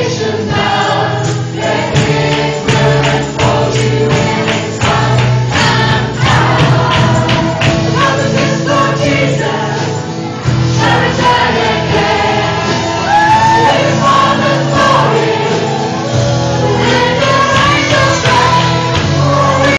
salvation.